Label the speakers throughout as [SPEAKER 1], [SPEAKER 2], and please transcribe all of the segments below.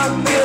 [SPEAKER 1] Come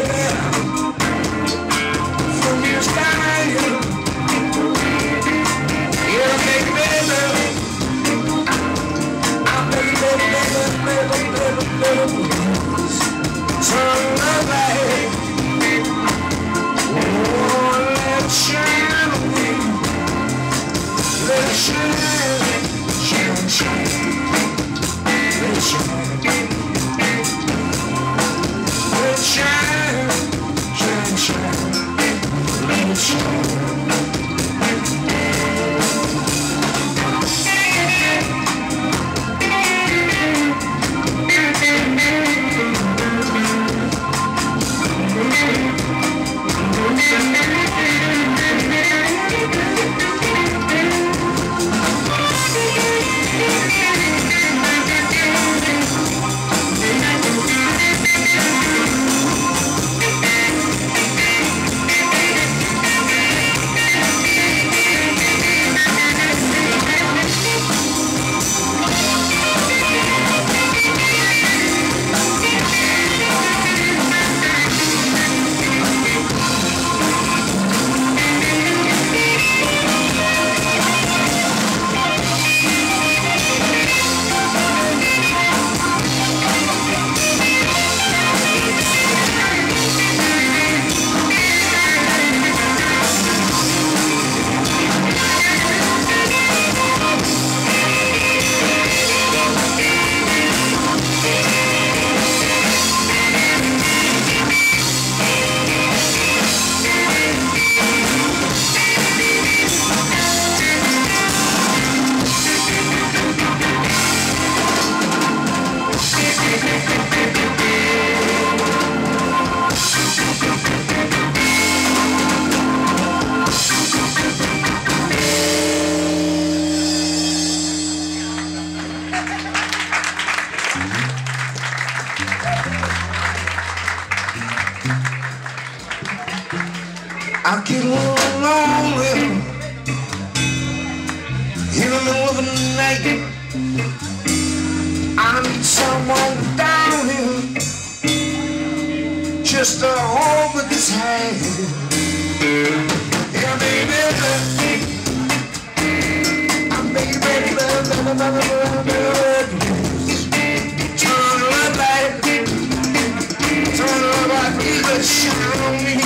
[SPEAKER 1] I get a little lonely in the middle of the night. I need someone down here just to hold with his hand. Yeah, baby. I'm baby, baby, baby, baby, baby, baby. Turn the light, turn the light, baby, shine on me. Turn